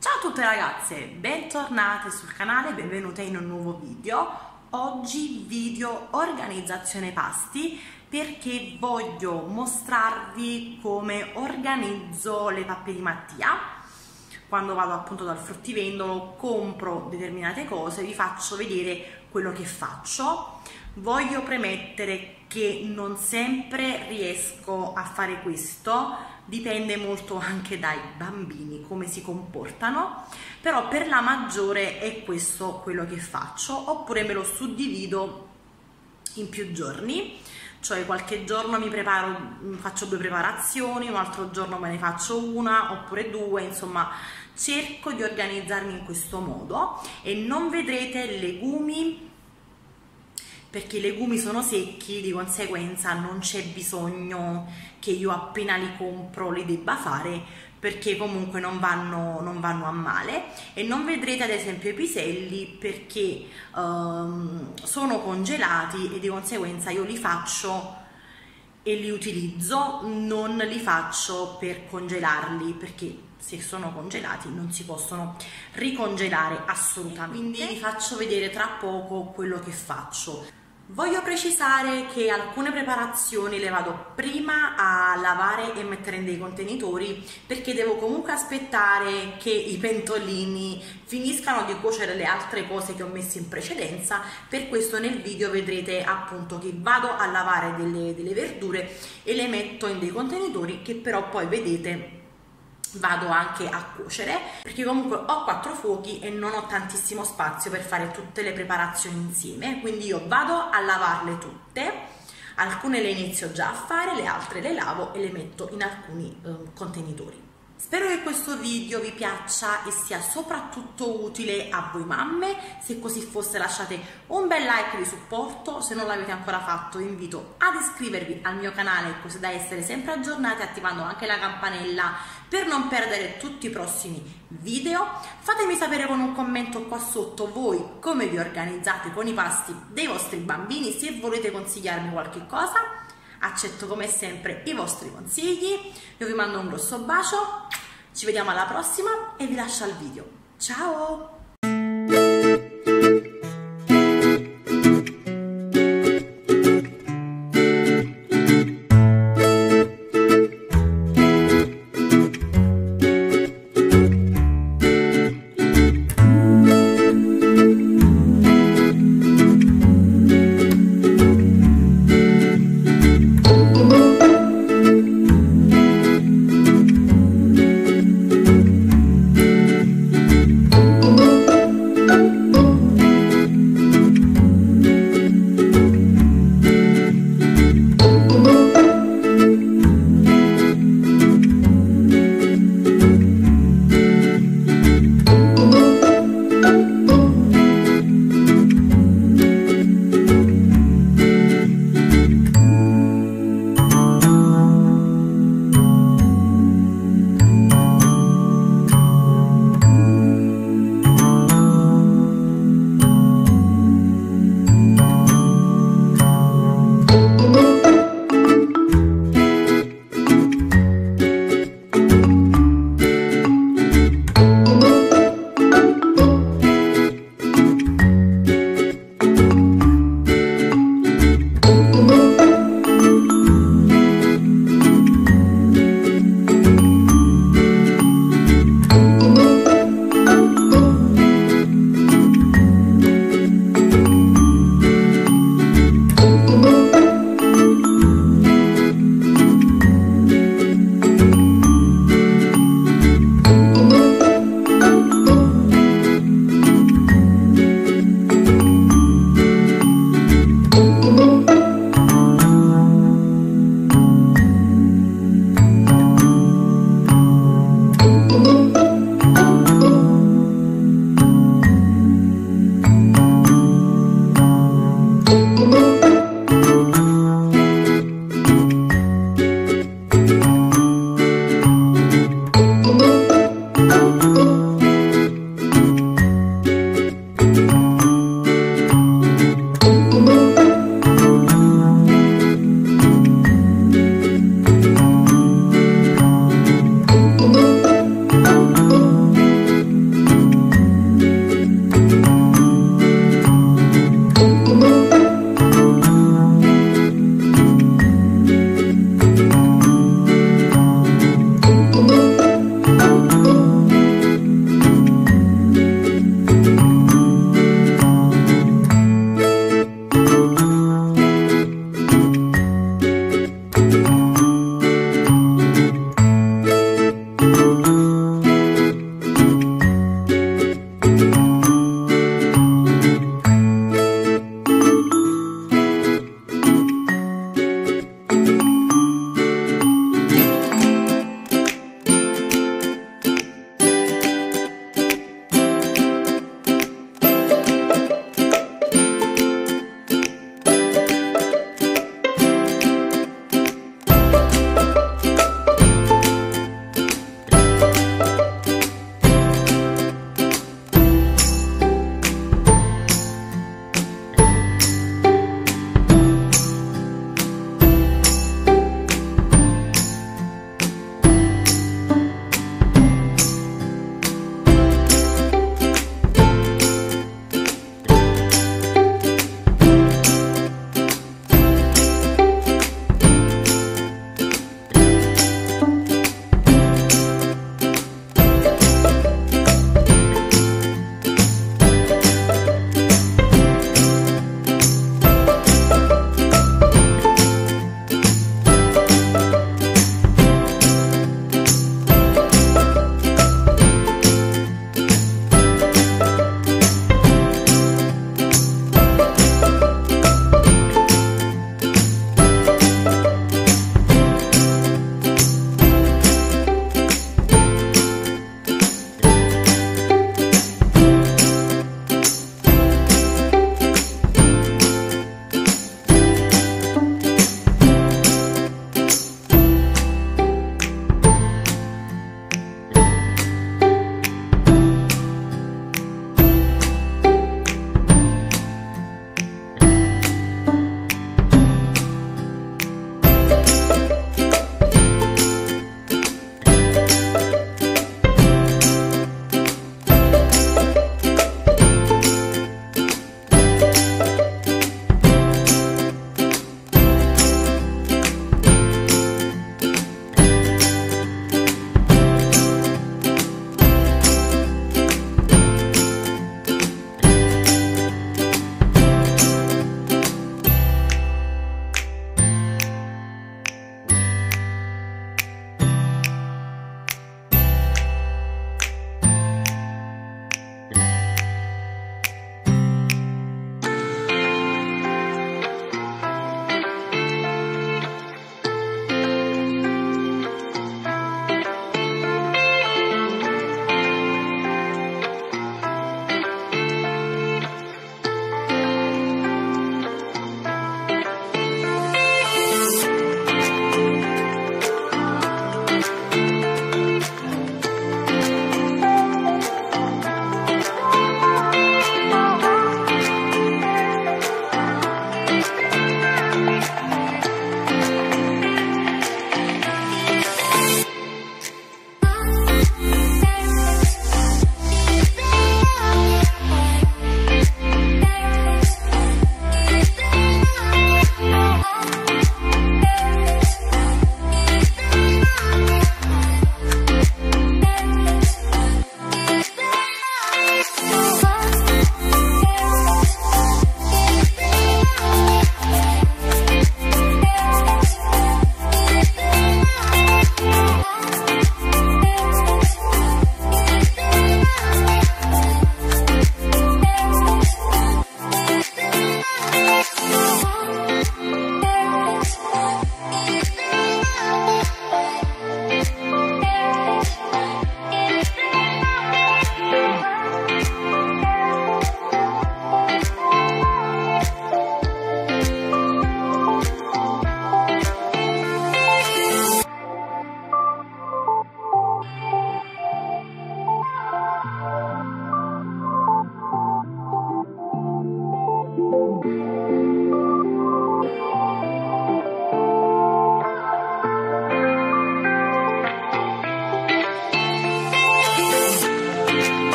Ciao a tutte ragazze, bentornate sul canale, benvenute in un nuovo video. Oggi video organizzazione pasti perché voglio mostrarvi come organizzo le pappe di Mattia. Quando vado appunto dal fruttivendolo compro determinate cose, vi faccio vedere quello che faccio. Voglio premettere che non sempre riesco a fare questo, dipende molto anche dai bambini, come si comportano, però per la maggiore è questo quello che faccio, oppure me lo suddivido in più giorni, cioè qualche giorno mi preparo, faccio due preparazioni, un altro giorno me ne faccio una oppure due, insomma cerco di organizzarmi in questo modo e non vedrete legumi perché i legumi sono secchi, di conseguenza non c'è bisogno che io appena li compro li debba fare perché comunque non vanno, non vanno a male e non vedrete ad esempio i piselli perché um, sono congelati e di conseguenza io li faccio e li utilizzo, non li faccio per congelarli perché se sono congelati non si possono ricongelare assolutamente. Quindi vi faccio vedere tra poco quello che faccio. Voglio precisare che alcune preparazioni le vado prima a lavare e mettere in dei contenitori perché devo comunque aspettare che i pentolini finiscano di cuocere le altre cose che ho messo in precedenza. Per questo nel video vedrete appunto che vado a lavare delle, delle verdure e le metto in dei contenitori che però poi vedete vado anche a cuocere perché comunque ho quattro fuochi e non ho tantissimo spazio per fare tutte le preparazioni insieme quindi io vado a lavarle tutte alcune le inizio già a fare le altre le lavo e le metto in alcuni eh, contenitori Spero che questo video vi piaccia e sia soprattutto utile a voi mamme, se così fosse lasciate un bel like di supporto, se non l'avete ancora fatto vi invito ad iscrivervi al mio canale così da essere sempre aggiornati attivando anche la campanella per non perdere tutti i prossimi video. Fatemi sapere con un commento qua sotto voi come vi organizzate con i pasti dei vostri bambini, se volete consigliarmi qualche cosa accetto come sempre i vostri consigli, io vi mando un grosso bacio, ci vediamo alla prossima e vi lascio al video. Ciao!